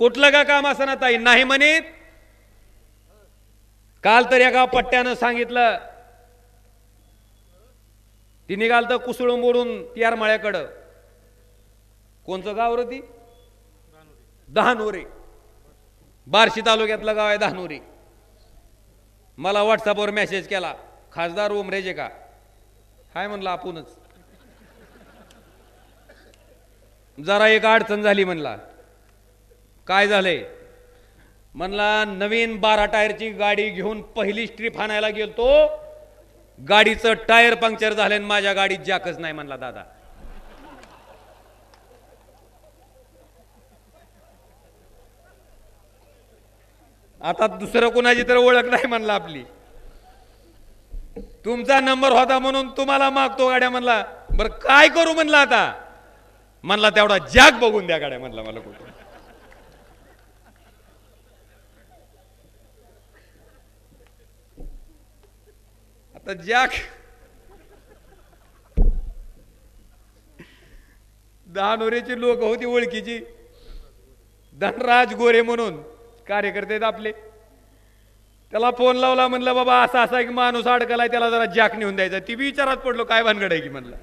कुठलं का काम असं ना ताई? नाही म्हणित? काल तर एका पट्ट्यानं सांगितलं. ती निघाल तर कुसळून मोडून तियार मळ्याकडं. कोणचं गाव र ती? दहानोरे बार्शी तालुक्यातलं गाव आहे दहानोरे मला व्हॉट्सअपवर मेसेज केला खासदार उमरेजे का? हाय म्हणलं आपणच. जरा एक अडचण झाली म्हणला. काय झालंय म्हणला नवीन बारा टायरची गाडी घेऊन पहिली स्ट्रीप आणायला गेलतो. गाडीचं टायर पंक्चर झालं माझ्या गाडीत जॅकच नाही म्हणला दादा. आता दुसरं कोणाची तर ओळख नाही म्हणला आपली. तुमचा नंबर होता म्हणून तुम्हाला मागतो गाड्या म्हणला. बरं काय करू म्हणला आता? म्हणला तेवढा जॅक बघून द्या गाड्या म्हणला मला कुठं. तर जॅक दहानोरेची लोक होती ओळखीची. धनराज गोरे म्हणून कार्यकर्ते आहेत आपले. त्याला फोन लावला म्हणलं बाबा असा असा एक माणूस अडकलाय त्याला जरा जॅक नेऊन द्यायचा ती बी विचारात पडलो काय भानगड आहे की? म्हणलं.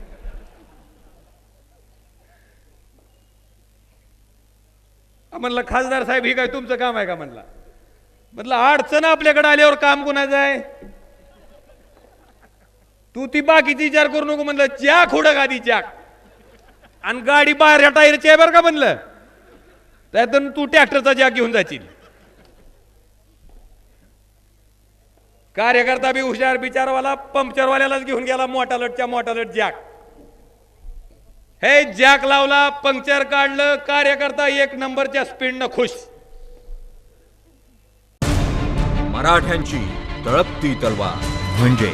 म्हणलं खासदार साहेब ही काय तुमचं काम आहे का? म्हणला. म्हटलं अडचण आपल्याकडे आल्यावर काम कोणाचं आहे? तू ती बाकीची विचार करू नको म्हणलं च्या हुडक गादी जॅक आणि गाडी बाहेर टायरची आहे बरं का म्हणलं. त्यातून तू ट्रॅक्टरचा जॅक घेऊन जाशील. कार्यकर्ता बी हुशार बिचारवाला पंक्चरवाल्यालाच घेऊन गेला मोठा लटच्या मोठा लट जॅक हे जॅक लावला पंक्चर काढलं कार्यकर्ता एक नंबरच्या स्पीडनं खुश. मराठ्यांची तळपती तलवार. म्हणजे